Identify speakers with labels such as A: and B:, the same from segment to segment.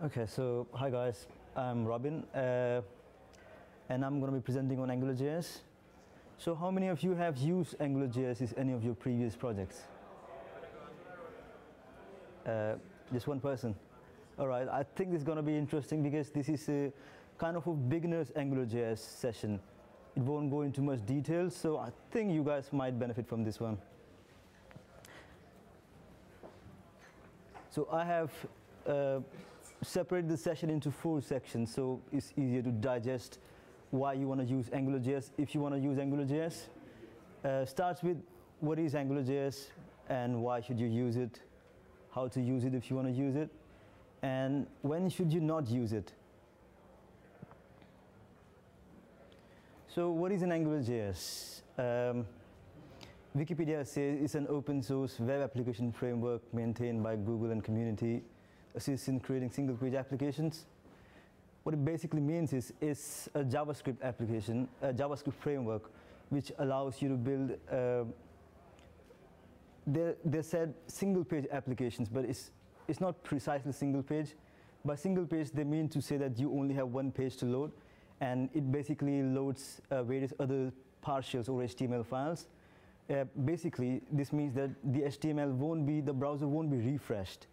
A: Okay, so hi guys, I'm Robin, uh, and I'm going to be presenting on AngularJS. So how many of you have used AngularJS in any of your previous projects? Uh, just one person. All right, I think this is going to be interesting because this is a kind of a beginner's AngularJS session. It won't go into much detail, so I think you guys might benefit from this one. So I have uh, separated the session into four sections so it's easier to digest why you want to use AngularJS if you want to use AngularJS. Uh, starts with what is AngularJS and why should you use it, how to use it if you want to use it, and when should you not use it. So what is an AngularJS? Um, Wikipedia says it's an open source web application framework maintained by Google and community assists in creating single page applications. What it basically means is it's a JavaScript application, a JavaScript framework, which allows you to build, uh, they, said single page applications, but it's, it's not precisely single page. By single page, they mean to say that you only have one page to load, and it basically loads uh, various other partials or HTML files. Uh, basically, this means that the HTML won't be, the browser won't be refreshed.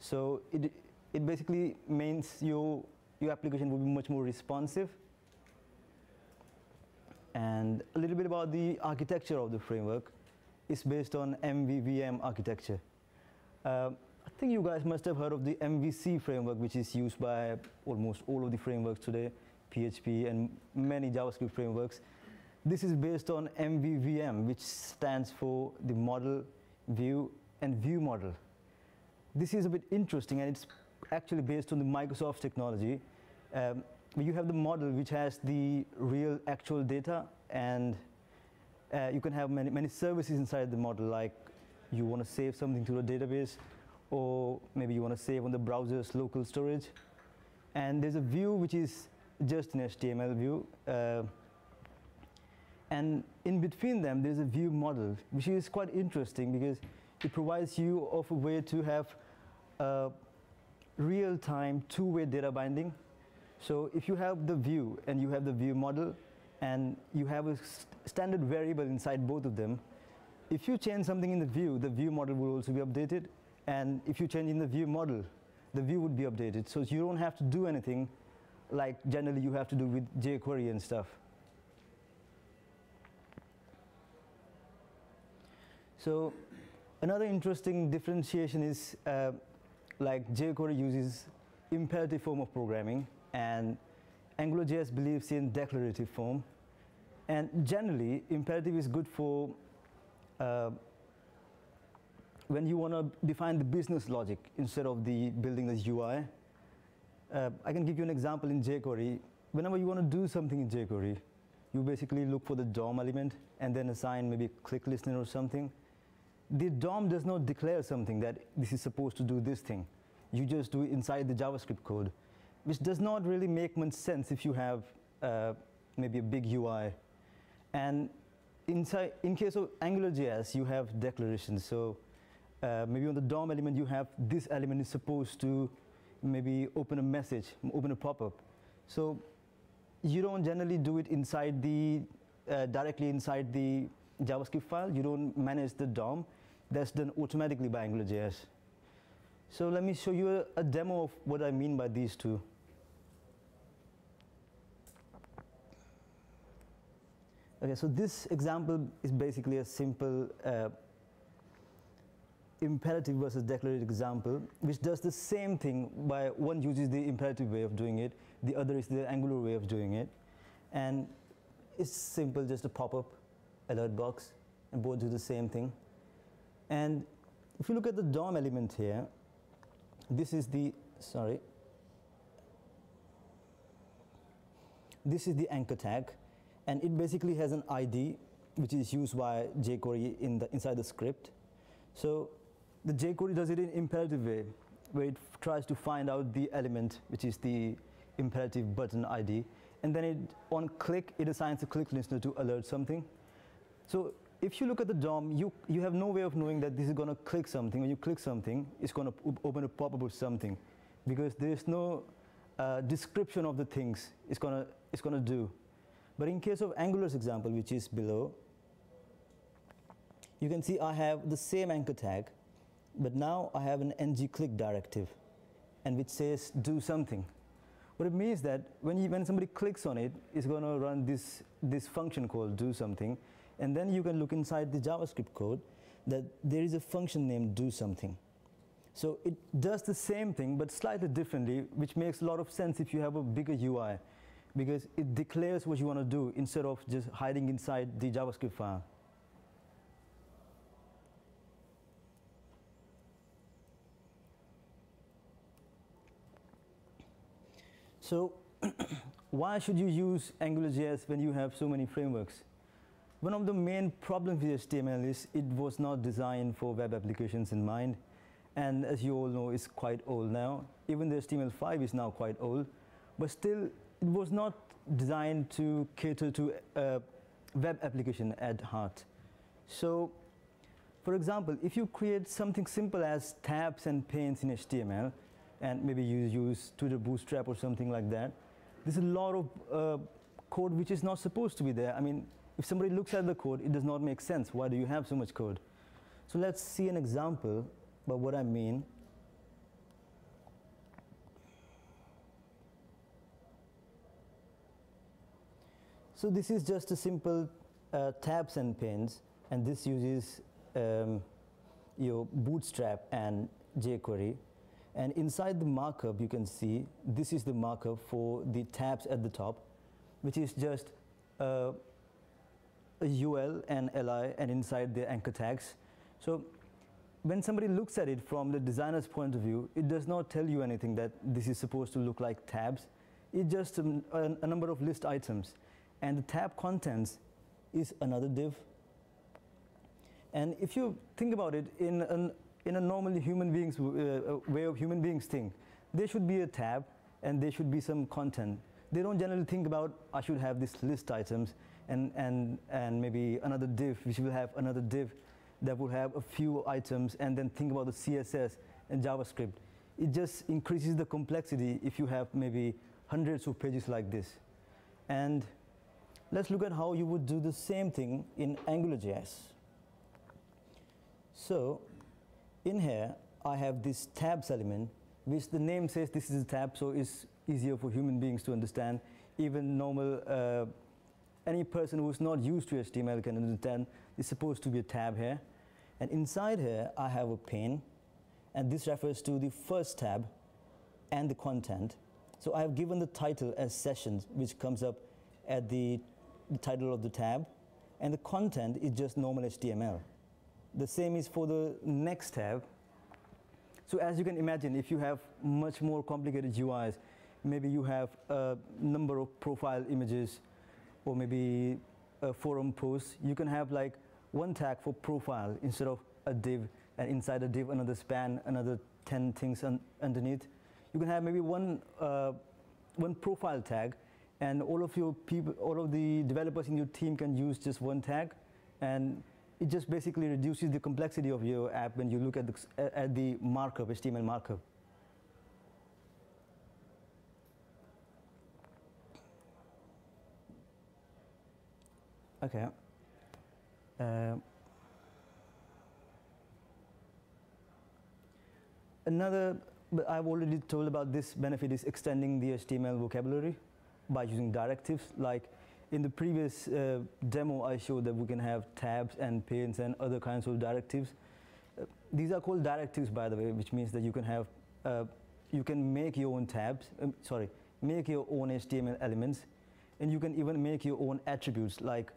A: So it, it basically means your, your application will be much more responsive. And a little bit about the architecture of the framework. It's based on MVVM architecture. Uh, I think you guys must have heard of the MVC framework, which is used by almost all of the frameworks today, PHP and many JavaScript frameworks. This is based on MVVM, which stands for the model, view, and view model. This is a bit interesting, and it's actually based on the Microsoft technology. Um, you have the model which has the real actual data, and uh, you can have many, many services inside the model, like you want to save something to the database, or maybe you want to save on the browser's local storage. And there's a view which is just an HTML view. Uh, and in between them, there's a view model, which is quite interesting because it provides you of a way to have real-time two-way data binding. So if you have the view and you have the view model and you have a st standard variable inside both of them, if you change something in the view, the view model will also be updated. And if you change in the view model, the view would be updated. So you don't have to do anything like generally you have to do with jQuery and stuff. So another interesting differentiation is uh, like jQuery uses imperative form of programming and AngularJS believes in declarative form. And generally, imperative is good for uh, when you want to define the business logic instead of the building the UI. Uh, I can give you an example in jQuery. Whenever you want to do something in jQuery, you basically look for the DOM element and then assign maybe click listener or something the DOM does not declare something that this is supposed to do this thing. You just do it inside the JavaScript code, which does not really make much sense if you have uh, maybe a big UI. And inside, in case of AngularJS, you have declarations. So uh, maybe on the DOM element, you have this element is supposed to maybe open a message, open a pop-up. So you don't generally do it inside the, uh, directly inside the JavaScript file. You don't manage the DOM that's done automatically by AngularJS. So let me show you a, a demo of what I mean by these two. Okay, so this example is basically a simple uh, imperative versus declarative example, which does the same thing by one uses the imperative way of doing it, the other is the angular way of doing it. And it's simple, just a pop-up alert box, and both do the same thing. And if you look at the DOM element here, this is the, sorry, this is the anchor tag, and it basically has an ID, which is used by jQuery in the, inside the script. So the jQuery does it in imperative way, where it tries to find out the element, which is the imperative button ID, and then it, on click, it assigns a click listener to alert something. So if you look at the DOM, you, you have no way of knowing that this is going to click something. When you click something, it's going to open a pop-up or something. because there's no uh, description of the things it's gonna it's gonna do. But in case of Angular's example, which is below, you can see I have the same anchor tag, but now I have an ng-click directive, and which says do something. What it means that when, you, when somebody clicks on it, it's going to run this, this function called do something, and then you can look inside the JavaScript code that there is a function named do something. So it does the same thing, but slightly differently, which makes a lot of sense if you have a bigger UI, because it declares what you want to do instead of just hiding inside the JavaScript file. So why should you use AngularJS when you have so many frameworks? One of the main problems with HTML is it was not designed for web applications in mind. And as you all know, it's quite old now. Even the HTML5 is now quite old. But still, it was not designed to cater to a web application at heart. So, for example, if you create something simple as tabs and panes in HTML, and maybe you use Twitter Bootstrap or something like that. There's a lot of uh, code which is not supposed to be there. I mean, if somebody looks at the code, it does not make sense. Why do you have so much code? So let's see an example about what I mean. So this is just a simple uh, tabs and pins, and this uses um, your Bootstrap and jQuery. And inside the markup, you can see this is the markup for the tabs at the top, which is just uh, UL and LI and inside the anchor tags. So when somebody looks at it from the designer's point of view, it does not tell you anything that this is supposed to look like tabs. It's just a, a, a number of list items. And the tab contents is another div. And if you think about it in an in a normal human beings uh, uh, way of human beings think. There should be a tab and there should be some content. They don't generally think about I should have this list items and, and, and maybe another div which will have another div that will have a few items and then think about the CSS and JavaScript. It just increases the complexity if you have maybe hundreds of pages like this. And let's look at how you would do the same thing in AngularJS. So in here, I have this tabs element, which the name says this is a tab, so it's easier for human beings to understand. Even normal, uh, any person who's not used to HTML can understand it's supposed to be a tab here. And inside here, I have a pane, and this refers to the first tab and the content. So I have given the title as sessions, which comes up at the, the title of the tab, and the content is just normal HTML. The same is for the next tab. So as you can imagine, if you have much more complicated UIs, maybe you have a number of profile images or maybe a forum post, you can have like one tag for profile instead of a div and inside a div another span, another 10 things un underneath. You can have maybe one, uh, one profile tag and all of your people, all of the developers in your team can use just one tag and it just basically reduces the complexity of your app when you look at the, at the markup, HTML markup. Okay. Uh, another, but I've already told about this benefit is extending the HTML vocabulary by using directives like in the previous uh, demo, I showed that we can have tabs and panes and other kinds of directives. Uh, these are called directives, by the way, which means that you can have, uh, you can make your own tabs, um, sorry, make your own HTML elements, and you can even make your own attributes, like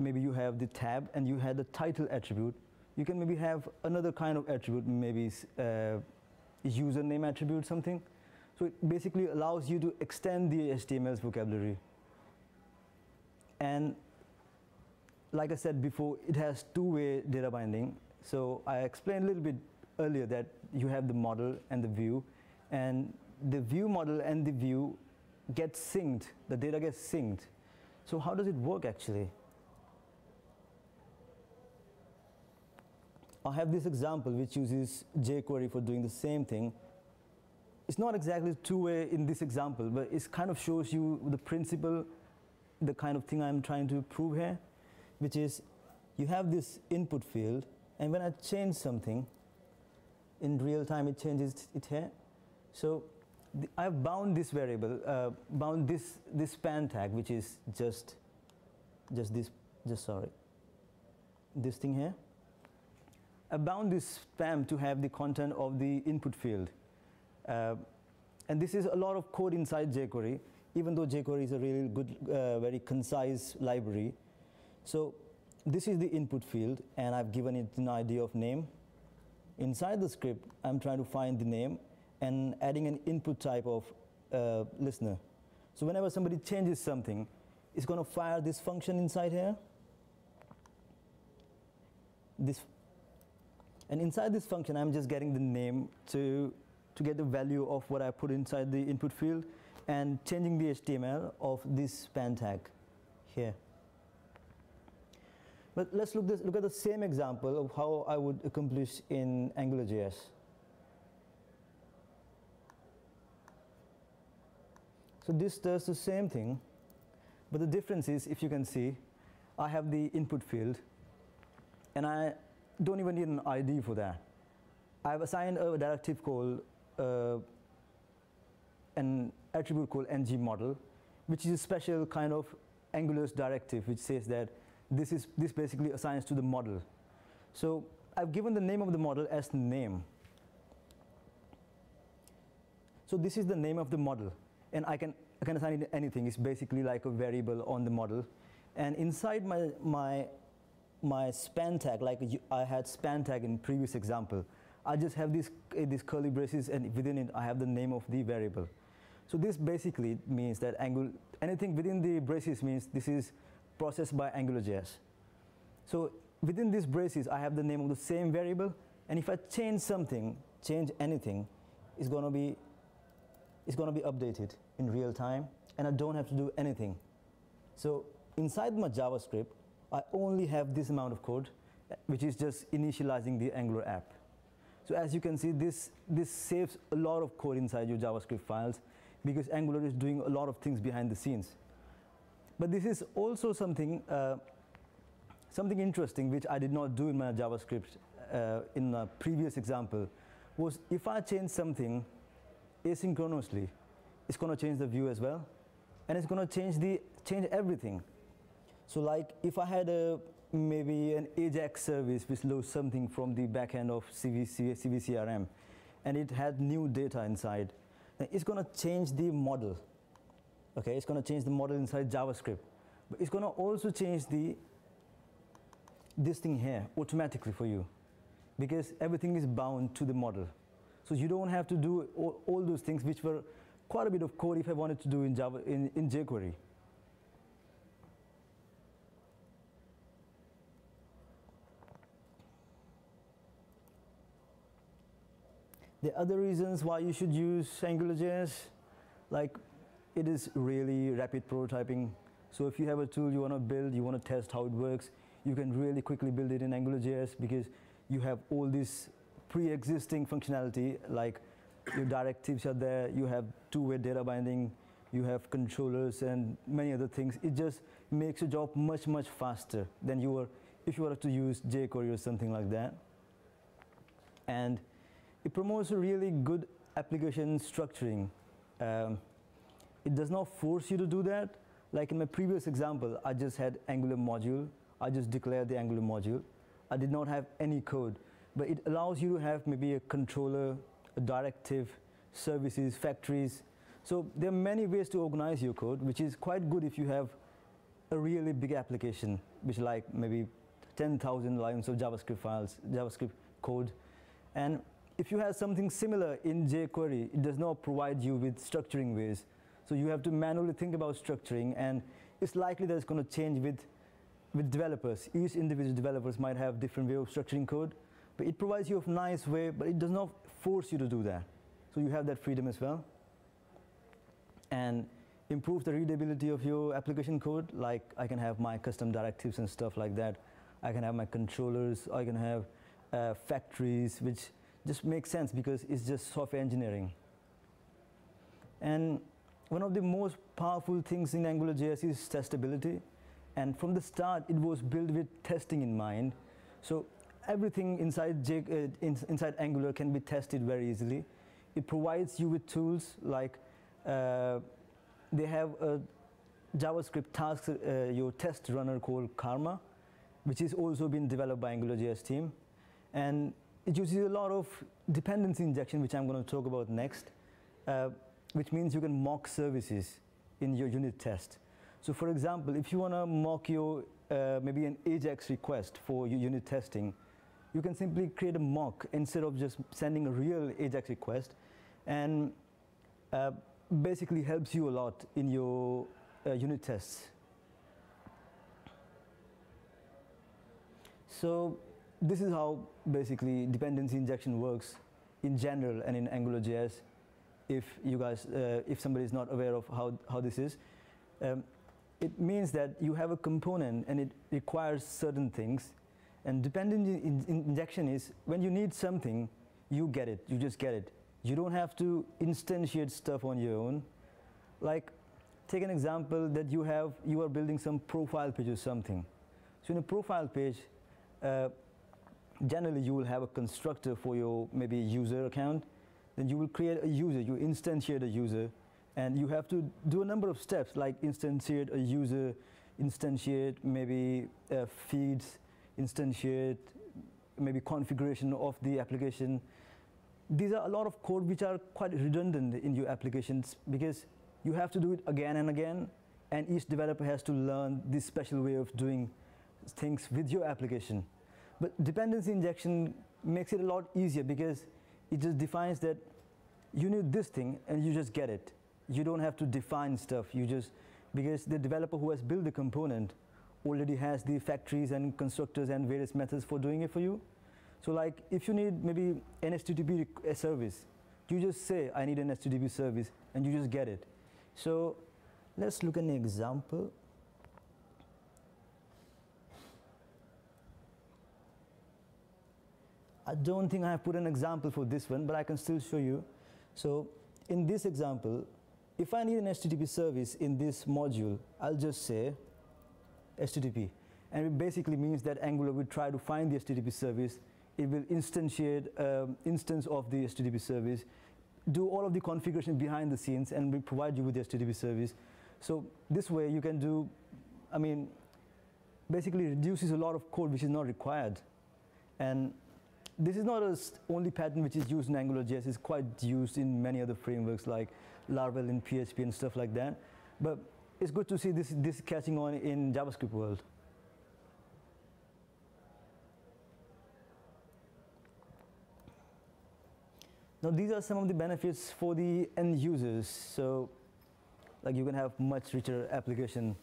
A: maybe you have the tab and you had the title attribute. You can maybe have another kind of attribute, maybe uh, username attribute, something. So it basically allows you to extend the HTML's vocabulary. And like I said before, it has two-way data binding. So I explained a little bit earlier that you have the model and the view, and the view model and the view get synced, the data gets synced. So how does it work actually? I have this example which uses jQuery for doing the same thing. it's not exactly two-way in this example, but it kind of shows you the principle, the kind of thing I'm trying to prove here, which is you have this input field, and when I change something, in real time it changes it here. So I've bound this variable, uh, bound this this span tag, which is just just this, just sorry, this thing here. I bound this span to have the content of the input field. Uh, and this is a lot of code inside jQuery, even though jQuery is a really good, uh, very concise library. So this is the input field, and I've given it an ID of name. Inside the script, I'm trying to find the name and adding an input type of uh, listener. So whenever somebody changes something, it's going to fire this function inside here. This, and inside this function, I'm just getting the name to, to get the value of what I put inside the input field and changing the HTML of this span tag here. But let's look, this, look at the same example of how I would accomplish in AngularJS. So this does the same thing, but the difference is, if you can see, I have the input field, and I don't even need an ID for that. I've assigned a directive called uh, an attribute called ng model, which is a special kind of Angular's directive, which says that this is this basically assigns to the model. So I've given the name of the model as name. So this is the name of the model, and I can I can assign it anything. It's basically like a variable on the model, and inside my my my span tag, like I had span tag in previous example, I just have this uh, curly braces, and within it I have the name of the variable. So this basically means that angle anything within the braces means this is processed by AngularJS. So within these braces, I have the name of the same variable, and if I change something, change anything, it's to be it's to be updated in real time, and I don't have to do anything. So inside my JavaScript, I only have this amount of code, which is just initializing the Angular app. So as you can see, this, this saves a lot of code inside your JavaScript files because Angular is doing a lot of things behind the scenes. But this is also something, uh, something interesting which I did not do in my JavaScript uh, in a previous example was if I change something asynchronously, it's going to change the view as well, and it's going to change the change everything. So like if I had a maybe an AJAX service which loads something from the backend of CVC, CiviCRM, and it had new data inside, it's going to change the model. Okay, it's going to change the model inside JavaScript, but it's going to also change the this thing here automatically for you, because everything is bound to the model. So you don't have to do all, all those things which were quite a bit of code if I wanted to do in Java in, in jQuery. The other reasons why you should use AngularJS, like it is really rapid prototyping. So if you have a tool you want to build, you want to test how it works, you can really quickly build it in AngularJS because you have all this pre-existing functionality like your directives are there, you have two-way data binding, you have controllers and many other things. It just makes your job much, much faster than you were if you were to use jQuery or something like that. And it promotes a really good application structuring. Um, it does not force you to do that. Like in my previous example, I just had Angular module. I just declared the Angular module. I did not have any code, but it allows you to have maybe a controller, a directive, services, factories. So there are many ways to organize your code, which is quite good if you have a really big application, which like maybe 10,000 lines of JavaScript files, JavaScript code. And if you have something similar in jQuery, it does not provide you with structuring ways. So you have to manually think about structuring, and it's likely that it's going to change with, with developers. Each individual developers might have different way of structuring code, but it provides you a nice way, but it does not force you to do that. So you have that freedom as well. And improve the readability of your application code, like I can have my custom directives and stuff like that. I can have my controllers, I can have uh, factories, which just makes sense because it's just software engineering. And one of the most powerful things in AngularJS is testability. And from the start, it was built with testing in mind. So everything inside, J, uh, in, inside Angular can be tested very easily. It provides you with tools like uh, they have a JavaScript task, uh, your test runner called Karma, which is also been developed by AngularJS team. And it uses a lot of dependency injection, which I'm going to talk about next, uh, which means you can mock services in your unit test. So for example, if you want to mock your uh, maybe an AJAX request for your unit testing, you can simply create a mock instead of just sending a real AJAX request and uh, basically helps you a lot in your uh, unit tests. So this is how basically dependency injection works in general and in AngularJS if you guys, uh, if somebody is not aware of how, how this is. Um, it means that you have a component and it requires certain things and dependency in injection is when you need something, you get it, you just get it. You don't have to instantiate stuff on your own. Like, take an example that you have, you are building some profile page or something. So in a profile page, uh, generally you will have a constructor for your maybe user account. Then you will create a user, you instantiate a user, and you have to do a number of steps like instantiate a user, instantiate maybe uh, feeds, instantiate maybe configuration of the application. These are a lot of code which are quite redundant in your applications because you have to do it again and again and each developer has to learn this special way of doing things with your application. But dependency injection makes it a lot easier because it just defines that you need this thing and you just get it. You don't have to define stuff. You just, because the developer who has built the component already has the factories and constructors and various methods for doing it for you. So like if you need maybe an HTTP service, you just say, I need an HTTP service and you just get it. So let's look at an example. I don't think I have put an example for this one, but I can still show you. So in this example, if I need an HTTP service in this module, I'll just say HTTP. And it basically means that Angular will try to find the HTTP service. It will instantiate um, instance of the HTTP service, do all of the configuration behind the scenes, and will provide you with the HTTP service. So this way you can do, I mean, basically reduces a lot of code which is not required. And this is not a only pattern which is used in AngularJS. It's quite used in many other frameworks like Laravel and PHP and stuff like that. But it's good to see this, this catching on in JavaScript world. Now these are some of the benefits for the end users. So like you can have much richer application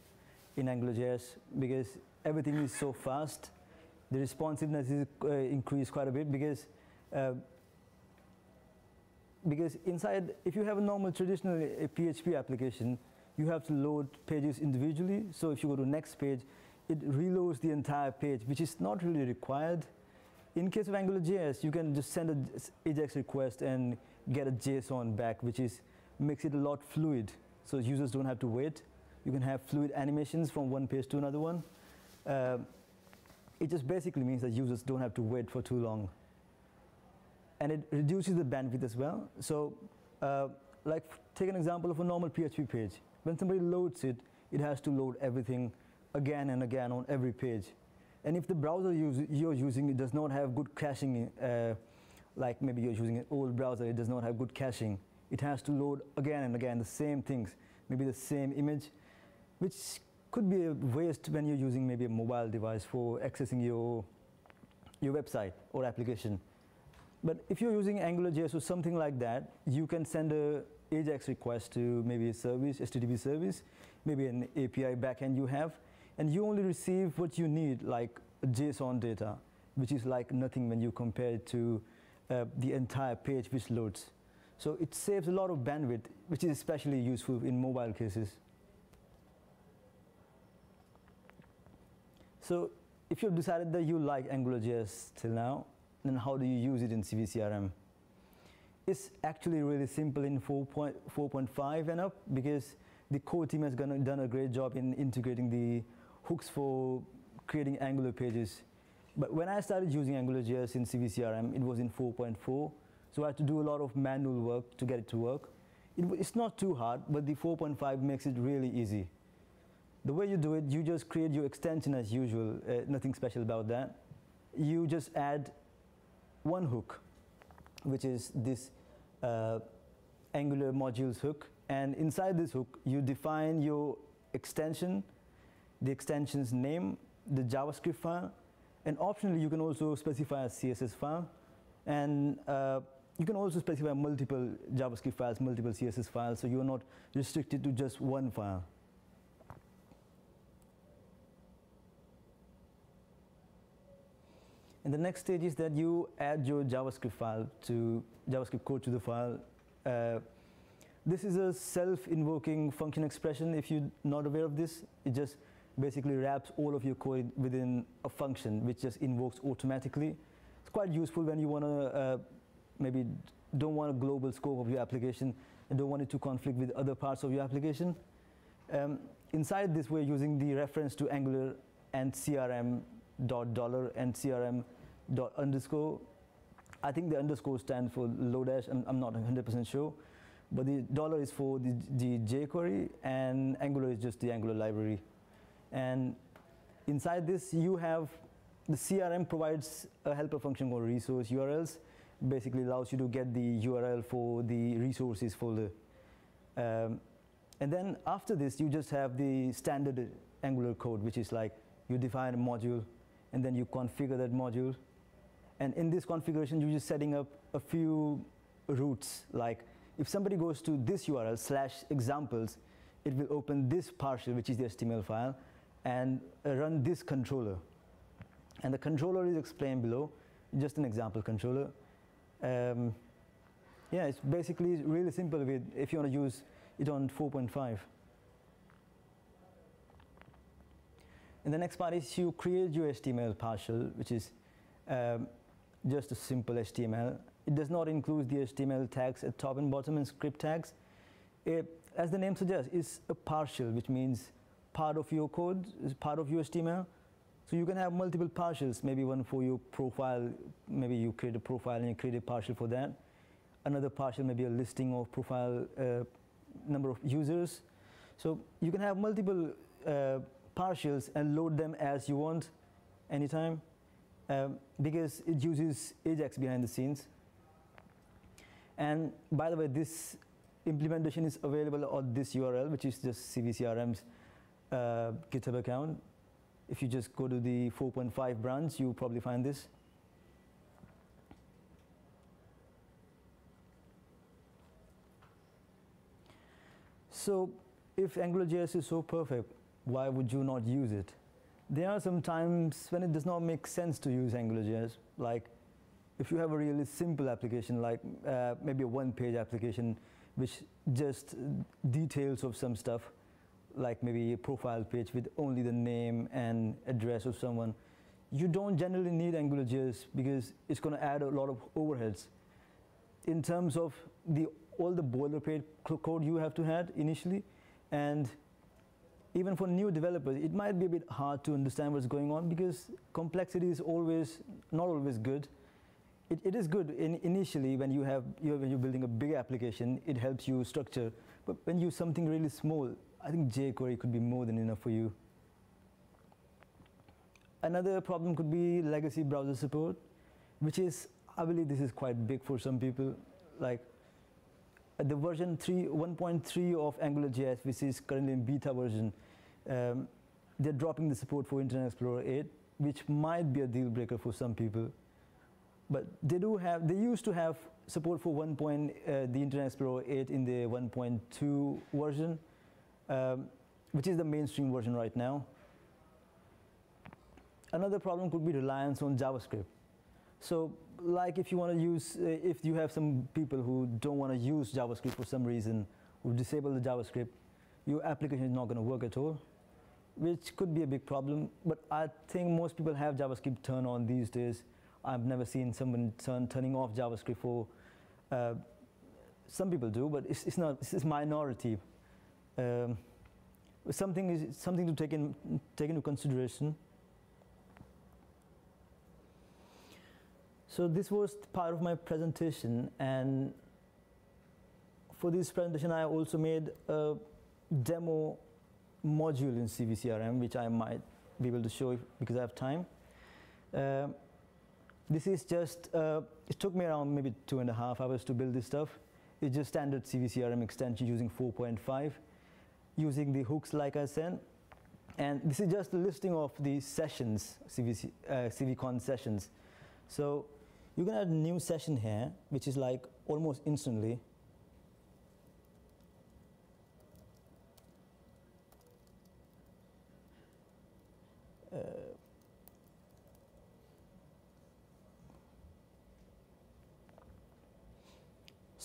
A: in AngularJS because everything is so fast. The responsiveness is uh, increased quite a bit because uh, because inside, if you have a normal traditional uh, PHP application, you have to load pages individually. So if you go to next page, it reloads the entire page, which is not really required. In case of AngularJS, you can just send an AJAX request and get a JSON back, which is makes it a lot fluid. So users don't have to wait. You can have fluid animations from one page to another one. Uh, it just basically means that users don't have to wait for too long. And it reduces the bandwidth as well. So uh, like take an example of a normal PHP page. When somebody loads it, it has to load everything again and again on every page. And if the browser you're using it does not have good caching, uh, like maybe you're using an old browser, it does not have good caching, it has to load again and again the same things, maybe the same image, which could be a waste when you're using maybe a mobile device for accessing your, your website or application. But if you're using AngularJS or something like that, you can send a AJAX request to maybe a service, HTTP service, maybe an API backend you have, and you only receive what you need, like JSON data, which is like nothing when you compare it to uh, the entire page which loads. So it saves a lot of bandwidth, which is especially useful in mobile cases. So if you've decided that you like AngularJS till now, then how do you use it in CiviCRM? it's actually really simple in 4.5 and up because the core team has done a great job in integrating the hooks for creating Angular pages. But when I started using AngularJS in CiviCRM, it was in 4.4, so I had to do a lot of manual work to get it to work. It, it's not too hard, but the 4.5 makes it really easy. The way you do it, you just create your extension as usual, uh, nothing special about that. You just add one hook, which is this uh, Angular modules hook, and inside this hook, you define your extension, the extension's name, the JavaScript file, and optionally, you can also specify a CSS file, and uh, you can also specify multiple JavaScript files, multiple CSS files, so you're not restricted to just one file. And the next stage is that you add your JavaScript file to JavaScript code to the file. Uh, this is a self-invoking function expression. If you're not aware of this, it just basically wraps all of your code within a function, which just invokes automatically. It's quite useful when you want to uh, maybe don't want a global scope of your application and don't want it to conflict with other parts of your application. Um, inside this, we're using the reference to Angular and CRM dot dollar and CRM dot underscore. I think the underscore stands for Lodash. I'm, I'm not 100% sure. But the dollar is for the, the jQuery, and Angular is just the Angular library. And inside this, you have the CRM provides a helper function called resource URLs. Basically allows you to get the URL for the resources folder. Um, and then after this, you just have the standard Angular code, which is like you define a module, and then you configure that module. And in this configuration, you're just setting up a few routes. Like if somebody goes to this URL slash examples, it will open this partial, which is the HTML file, and run this controller. And the controller is explained below, just an example controller. Um, yeah, it's basically really simple with if you want to use it on 4.5. And the next part is you create your HTML partial, which is um, just a simple HTML. It does not include the HTML tags at top and bottom and script tags. It, as the name suggests, is a partial, which means part of your code, is part of your HTML. So you can have multiple partials, maybe one for your profile, maybe you create a profile and you create a partial for that. Another partial, maybe a listing of profile uh, number of users. So you can have multiple uh, partials and load them as you want anytime um, because it uses Ajax behind the scenes. And by the way, this implementation is available on this URL, which is just CiviCRM's uh, GitHub account. If you just go to the 4.5 branch, you'll probably find this. So if AngularJS is so perfect, why would you not use it? There are some times when it does not make sense to use AngularJS, like if you have a really simple application, like uh, maybe a one-page application, which just details of some stuff, like maybe a profile page with only the name and address of someone, you don't generally need AngularJS because it's going to add a lot of overheads. In terms of the all the boilerplate code you have to have initially, and even for new developers, it might be a bit hard to understand what's going on because complexity is always not always good. It, it is good in initially when you have you when you're building a big application, it helps you structure. But when you something really small, I think jQuery could be more than enough for you. Another problem could be legacy browser support, which is I believe this is quite big for some people. Like uh, the version 3, 1.3 of AngularJS, which is currently in beta version, um, they're dropping the support for Internet Explorer 8, which might be a deal breaker for some people. But they do have, they used to have support for 1. Point, uh, the Internet Explorer 8 in the 1.2 version, um, which is the mainstream version right now. Another problem could be reliance on JavaScript. So like if you want to use, uh, if you have some people who don't want to use JavaScript for some reason, who disable the JavaScript, your application is not going to work at all, which could be a big problem. But I think most people have JavaScript turned on these days. I've never seen someone turn, turning off JavaScript for uh, some people do, but it's, it's not. It's minority. Um, something is something to take in take into consideration. So this was part of my presentation, and for this presentation, I also made a demo module in CiviCRM, which I might be able to show because I have time. Uh, this is just, uh, it took me around maybe two and a half hours to build this stuff. It's just standard CiviCRM extension using 4.5, using the hooks like I said. And this is just a listing of the sessions, CVC, uh, CiviCon sessions. So you can add a new session here, which is like almost instantly.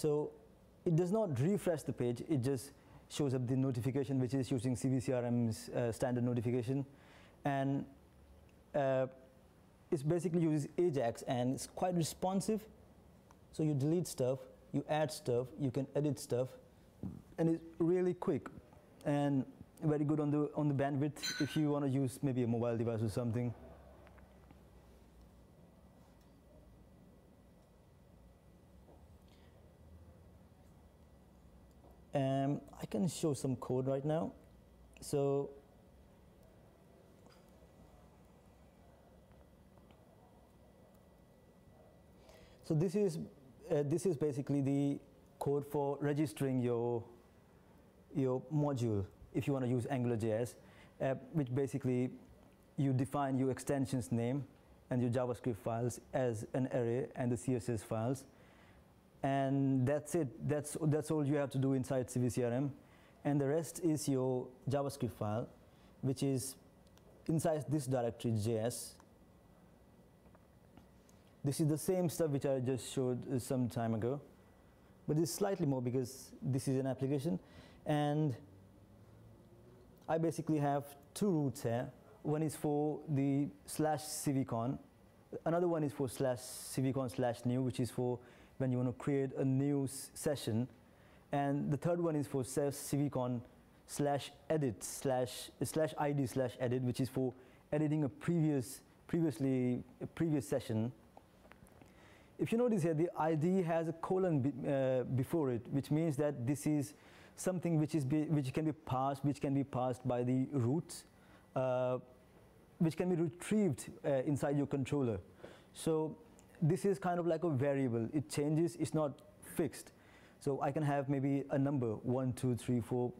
A: So it does not refresh the page, it just shows up the notification which is using CiviCRM's uh, standard notification. And uh, it basically uses Ajax and it's quite responsive. So you delete stuff, you add stuff, you can edit stuff, and it's really quick and very good on the on the bandwidth if you want to use maybe a mobile device or something. Um, I can show some code right now. So So this is uh, this is basically the code for registering your your module if you want to use AngularJS, uh, which basically you define your extension's name and your JavaScript files as an array and the CSS files. And that's it. That's, that's all you have to do inside CiviCRM. And the rest is your JavaScript file, which is inside this directory, JS. This is the same stuff which I just showed uh, some time ago, but it's slightly more because this is an application. And I basically have two routes here. One is for the slash civicon. Another one is for slash civicon slash new, which is for when you want to create a new session. And the third one is for civicon slash edit slash slash id slash edit, which is for editing a previous previously a previous session. If you notice here, the ID has a colon be, uh, before it, which means that this is something which, is be, which can be passed, which can be passed by the route, uh, which can be retrieved uh, inside your controller. So this is kind of like a variable. It changes, it's not fixed. So I can have maybe a number, one, two, three, four,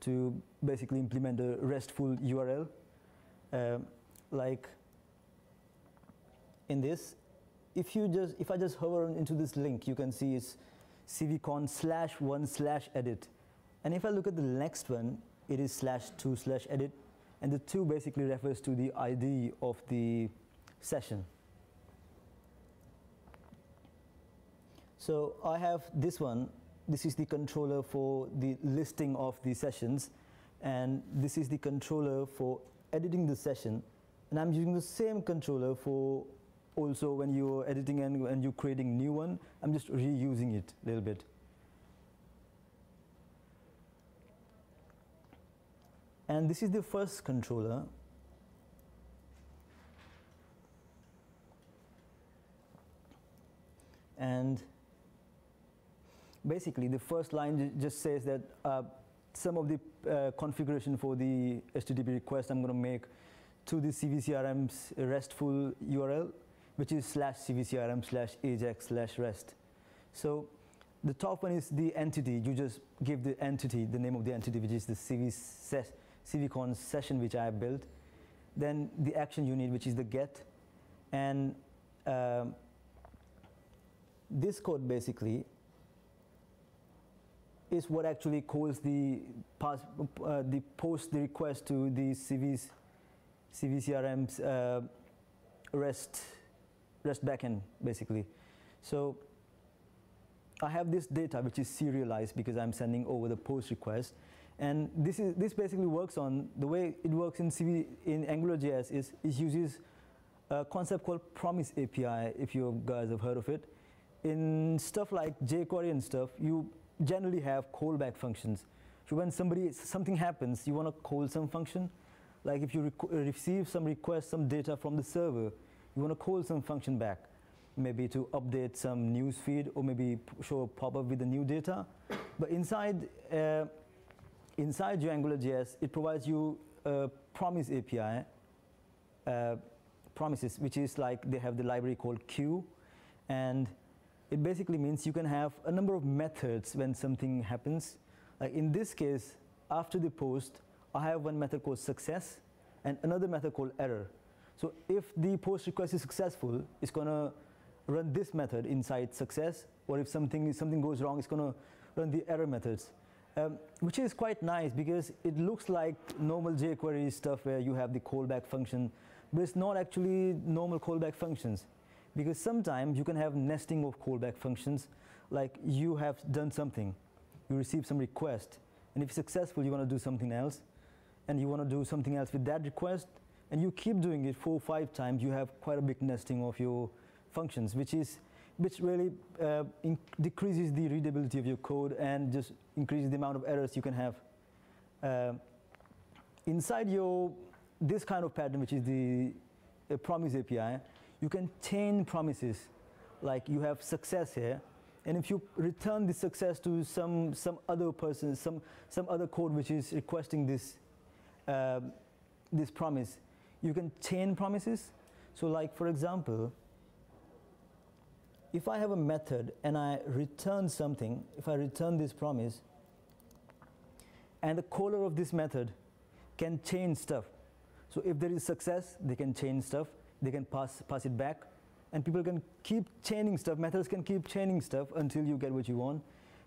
A: to basically implement a RESTful URL. Uh, like in this, if you just, if I just hover into this link, you can see it's civicon slash one slash edit. And if I look at the next one, it is slash two slash edit. And the two basically refers to the ID of the session. So I have this one. This is the controller for the listing of the sessions. And this is the controller for editing the session. And I'm using the same controller for also when you're editing and when you're creating new one. I'm just reusing it a little bit. And this is the first controller. And basically, the first line just says that uh, some of the uh, configuration for the HTTP request I'm going to make to the CiviCRM's RESTful URL, which is slash CiviCRM slash Ajax slash REST. So the top one is the entity. You just give the entity, the name of the entity, which is the Civi CiviCon session which I have built. Then the action you need, which is the get. And um, this code basically is what actually calls the, pass, uh, the post the request to the Civi's, CiviCRM's uh, REST, REST backend basically. So I have this data which is serialized because I'm sending over the post request and this, is, this basically works on, the way it works in, Civi, in AngularJS is it uses a concept called Promise API, if you guys have heard of it. In stuff like jQuery and stuff, you generally have callback functions. So when somebody something happens, you want to call some function. Like if you receive some request, some data from the server, you want to call some function back, maybe to update some news feed or maybe show a pop-up with the new data. But inside uh, inside your AngularJS, it provides you a promise API, uh, promises, which is like they have the library called Q, and it basically means you can have a number of methods when something happens. Like in this case, after the post, I have one method called success and another method called error. So if the post request is successful, it's going to run this method inside success, or if something, something goes wrong, it's going to run the error methods. Um, which is quite nice because it looks like normal jQuery stuff where you have the callback function, but it's not actually normal callback functions because sometimes you can have nesting of callback functions like you have done something you receive some request and if successful you want to do something else and you want to do something else with that request and you keep doing it four or five times you have quite a big nesting of your functions which is which really uh, decreases the readability of your code and just increases the amount of errors you can have. Uh, inside your this kind of pattern which is the uh, promise API you can chain promises like you have success here and if you return the success to some some other person some some other code which is requesting this uh, this promise you can chain promises. So like for example if I have a method and I return something if I return this promise and the caller of this method can change stuff. So if there is success they can change stuff they can pass, pass it back. And people can keep chaining stuff, methods can keep chaining stuff until you get what you want,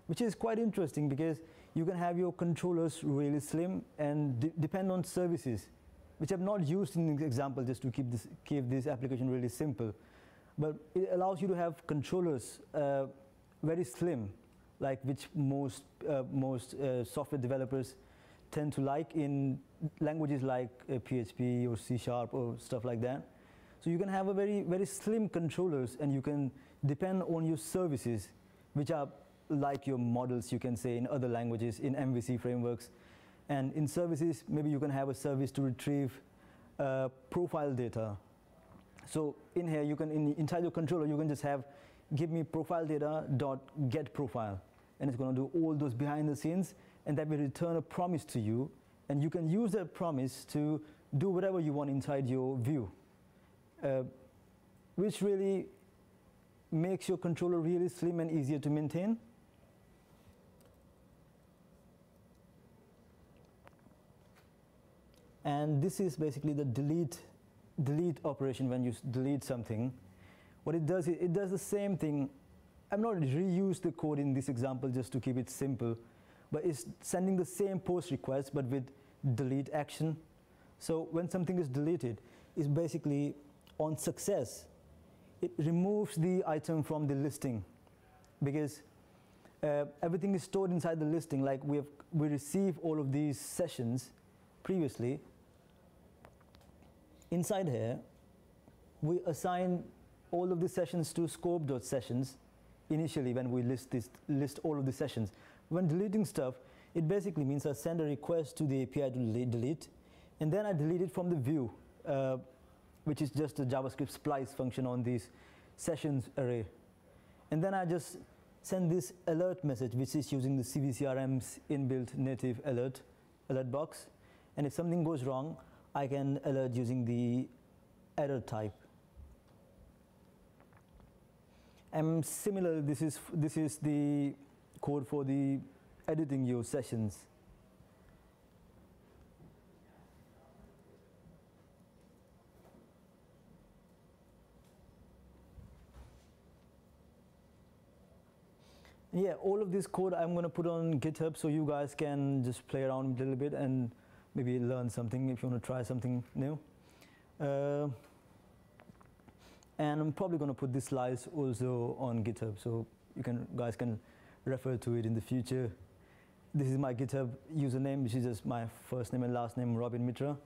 A: which is quite interesting because you can have your controllers really slim and de depend on services, which I've not used in the example just to keep this, keep this application really simple. But it allows you to have controllers uh, very slim, like which most, uh, most uh, software developers tend to like in languages like PHP uh, or C Sharp or stuff like that. So you can have a very, very slim controllers and you can depend on your services, which are like your models, you can say, in other languages, in MVC frameworks. And in services, maybe you can have a service to retrieve uh, profile data. So in here, you can, in, inside your controller, you can just have, give me profile data dot get profile. And it's going to do all those behind the scenes, and that will return a promise to you. And you can use that promise to do whatever you want inside your view uh, which really makes your controller really slim and easier to maintain. And this is basically the delete, delete operation when you delete something. What it does, it does the same thing. I'm not reuse the code in this example just to keep it simple, but it's sending the same post request but with delete action. So when something is deleted, it's basically on success, it removes the item from the listing because uh, everything is stored inside the listing. Like we have, we receive all of these sessions previously. Inside here, we assign all of the sessions to scope.sessions initially when we list this list all of the sessions. When deleting stuff, it basically means I send a request to the API to delete, and then I delete it from the view. Uh, which is just a JavaScript splice function on this sessions array. And then I just send this alert message, which is using the CiviCRM's inbuilt native alert, alert box. And if something goes wrong, I can alert using the error type. And similar, this is, this is the code for the editing your sessions. Yeah, all of this code I'm going to put on GitHub so you guys can just play around a little bit and maybe learn something if you want to try something new. Uh, and I'm probably going to put these slides also on GitHub so you can guys can refer to it in the future. This is my GitHub username, which is just my first name and last name, Robin Mitra.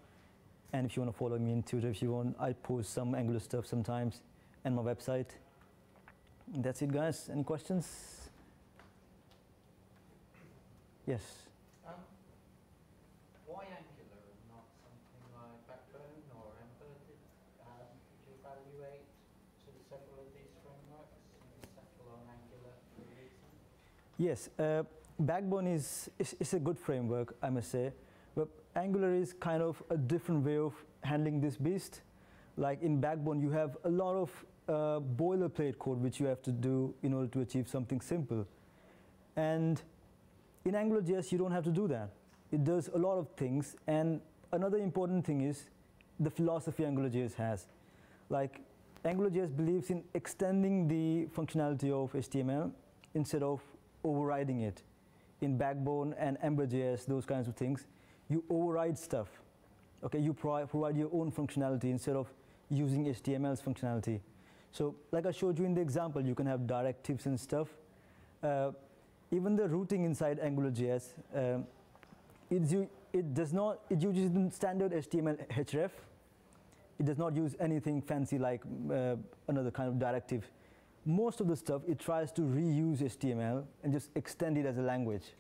A: And if you want to follow me on Twitter, if you want, I post some Angular stuff sometimes, and my website. That's it, guys. Any questions? Yes.
B: Um, why Angular and not something like Backbone or Ember? Um, could you evaluate sort of several of these frameworks and settle on Angular for a reason?
A: Yes, uh, Backbone is, is, is a good framework, I must say. But Angular is kind of a different way of handling this beast. Like in Backbone, you have a lot of uh, boilerplate code which you have to do in order to achieve something simple. And in AngularJS, you don't have to do that. It does a lot of things. And another important thing is the philosophy AngularJS has. Like AngularJS believes in extending the functionality of HTML instead of overriding it. In Backbone and Ember.js, those kinds of things, you override stuff. Okay, you provide your own functionality instead of using HTML's functionality. So, like I showed you in the example, you can have directives and stuff. Uh, even the routing inside AngularJS, um, it's it does not, it uses standard HTML href. It does not use anything fancy like uh, another kind of directive. Most of the stuff, it tries to reuse HTML and just extend it as a language.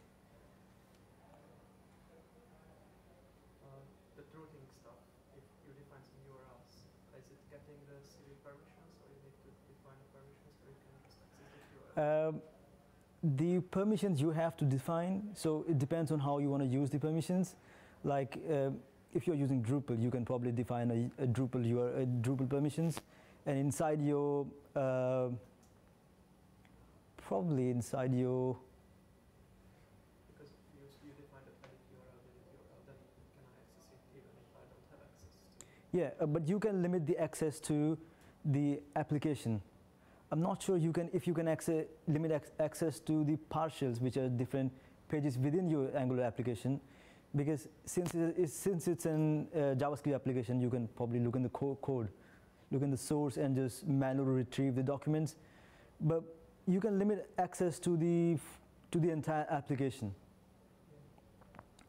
C: The routing stuff, if you define some URLs, is it getting the Civi permissions or you need to define the permissions or you can just access the URL?
A: Um, the permissions you have to define, so it depends on how you want to use the permissions. Like um if you're using Drupal, you can probably define a, a Drupal your a Drupal permissions, and inside your uh, probably inside your
C: because you, you define the URL, edit URL, then can I access it even if I don't have access to it?
A: yeah, uh, but you can limit the access to the application. I'm not sure you can if you can access, limit ac- access to the partials, which are different pages within your Angular application, because since it is, since it's an uh, JavaScript application, you can probably look in the co- code, look in the source, and just manually retrieve the documents. But you can limit access to the to the entire application.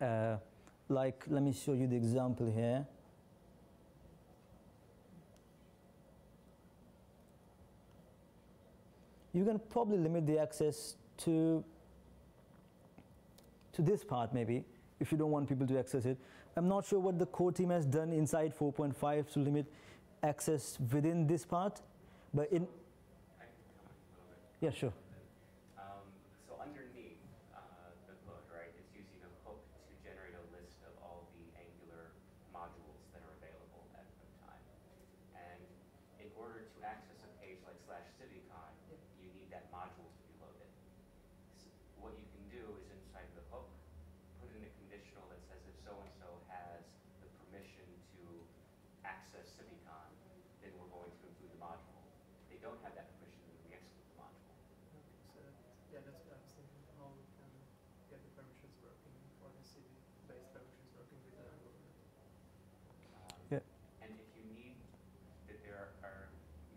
A: Uh, like, let me show you the example here. You can probably limit the access to to this part maybe if you don't want people to access it i'm not sure what the core team has done inside 4.5 to limit access within this part but in yeah sure
D: Um, so underneath uh, the hood, right, it's using a hook to generate a list of all the Angular modules that are available at the. And in order to access a page like slash CiviCon, you need that module to be loaded. S- What you can do is inside the hook, put in a conditional that says if so-and-so has the permission to access CiviCon, then we're going to include the module. If they don't have that permission, then we exclude the module.
C: Okay, so yeah, that's what I was thinking, how we can get the permissions working for the Civi-based permissions working with the Angular.
D: Um,
A: Yeah.
D: And if you need, that there are- are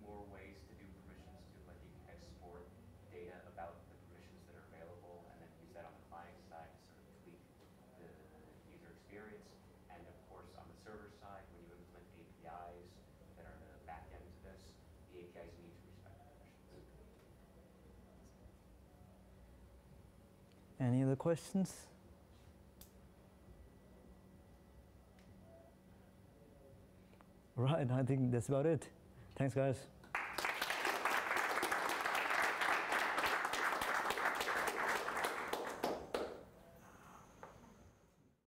D: more ways to do permissions too, like you can export data about the permissions that are available and then use that on the client side to sort of tweak the user experience. And of course, on the server side, when you implement APIs that are the back end to this, the APIs need to respect the permissions.
A: Any other questions? Right i think that's about it. Thanks guys